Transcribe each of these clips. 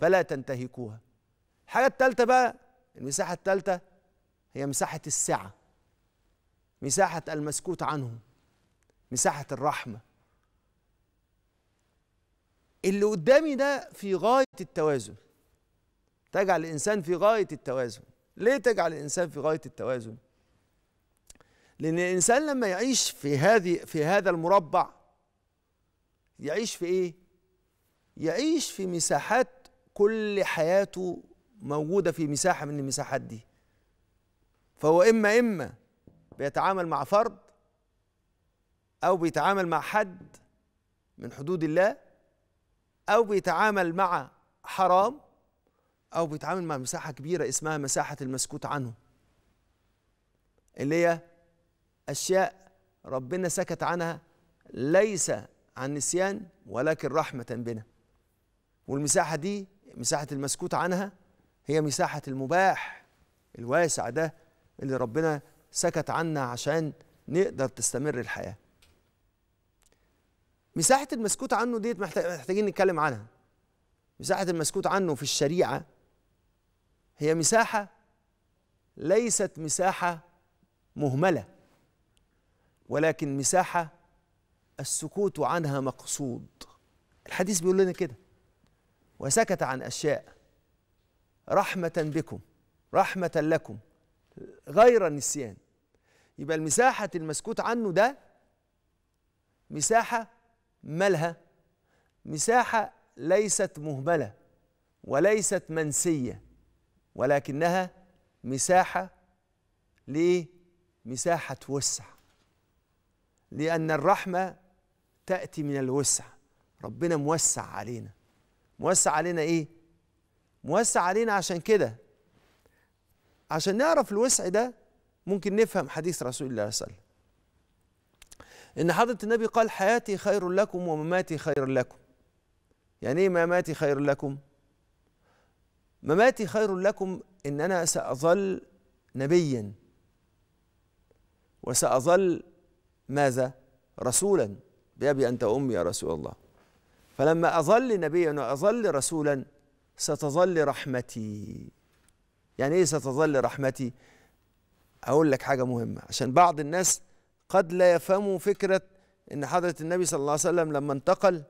فلا تنتهكوها. الحاجة الثالثة بقى المساحة الثالثة هي مساحة السعة مساحة المسكوت عنه مساحة الرحمة. اللي قدامي ده في غاية التوازن. تجعل الإنسان في غاية التوازن. ليه تجعل الإنسان في غاية التوازن؟ لأن الإنسان لما يعيش في هذه في هذا المربع يعيش في إيه؟ يعيش في مساحات كل حياته موجودة في مساحة من المساحات دي. فهو إما إما بيتعامل مع فرد أو بيتعامل مع حد من حدود الله أو بيتعامل مع حرام أو بيتعامل مع مساحة كبيرة اسمها مساحة المسكوت عنه. اللي هي أشياء ربنا سكت عنها ليس عن نسيان ولكن رحمة بنا. والمساحة دي مساحة المسكوت عنها هي مساحة المباح الواسع ده اللي ربنا سكت عنها عشان نقدر تستمر الحياة. مساحة المسكوت عنه ديت محتاجين نتكلم عنها. مساحة المسكوت عنه في الشريعة هي مساحة ليست مساحة مهملة ولكن مساحة السكوت عنها مقصود. الحديث بيقول لنا كده. وسكت عن أشياء. رحمة بكم رحمة لكم غير النسيان. يبقى المساحة المسكوت عنه ده مساحة مالها مساحة ليست مهملة وليست منسية ولكنها مساحة ليه؟ مساحة وسع. لأن الرحمة تأتي من الوسع. ربنا موسع علينا. موسع علينا إيه؟ موسع علينا عشان كده عشان نعرف الوسع ده ممكن نفهم حديث رسول الله صلى الله عليه وسلم إن حضرة النبي قال حياتي خير لكم ومماتي خير لكم يعني إيه مماتي خير لكم؟ مماتي خير لكم إن أنا سأظل نبيا وسأظل ماذا؟ رسولا بأبي أنت أمي يا رسول الله فلما أظل نبيا وأظل رسولا ستظل رحمتي. يعني إيه ستظل رحمتي؟ أقول لك حاجة مهمة. عشان بعض الناس قد لا يفهموا فكرة إن حضرة النبي صلى الله عليه وسلم لما انتقل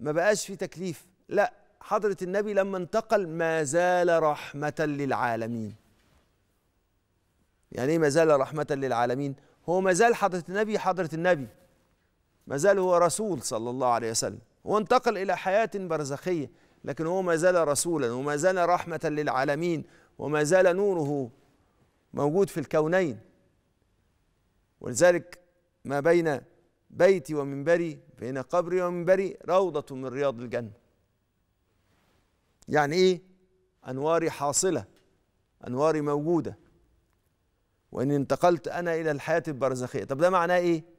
ما بقاش في تكليف. لا حضرة النبي لما انتقل ما زال رحمة للعالمين. يعني إيه ما زال رحمة للعالمين؟ هو ما زال حضرة النبي حضرة النبي. ما زال هو رسول صلى الله عليه وسلم. هو انتقل إلى حياة برزخية لكن هو ما زال رسولا وما زال رحمة للعالمين وما زال نوره موجود في الكونين. ولذلك ما بين بيتي ومنبري بين قبري ومنبري روضة من رياض الجنة. يعني إيه؟ أنواري حاصلة أنواري موجودة. وان انتقلت أنا إلى الحياة البرزخية. طب ده معناه إيه؟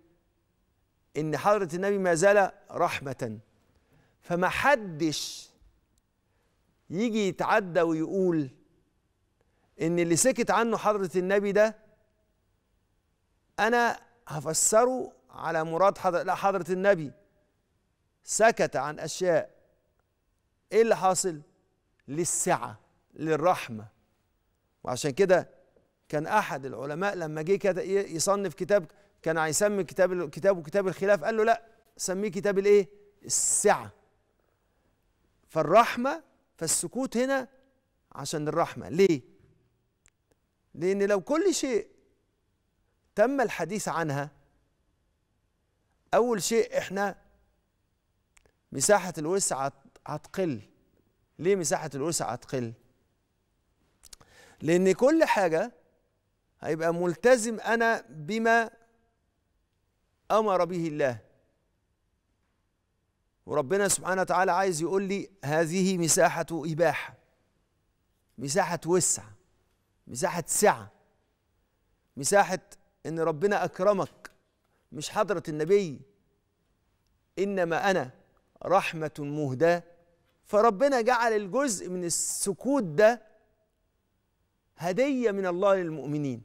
إن حضرة النبي ما زال رحمة. فما حدش يجي يتعدى ويقول إن اللي سكت عنه حضرة النبي ده أنا هفسره على مراد حضرة لا حضرة النبي. سكت عن أشياء. إيه اللي حاصل؟ للسعة للرحمة. وعشان كده كان أحد العلماء لما جه كده يصنف كتاب كان هيسمي كتاب كتابه كتاب الخلاف قال له لا سميه كتاب الايه؟ السعة. فالرحمة فالسكوت هنا عشان الرحمة. ليه؟ لأن لو كل شيء تم الحديث عنها أول شيء إحنا مساحة الوسع هتقل. ليه مساحة الوسع هتقل؟ لأن كل حاجة هيبقى ملتزم أنا بما أمر به الله. وربنا سبحانه وتعالى عايز يقول لي هذه مساحة إباحة مساحة وسع مساحة سعة مساحة إن ربنا أكرمك. مش حضرة النبي إنما أنا رحمة مهداة. فربنا جعل الجزء من السكوت ده هدية من الله للمؤمنين.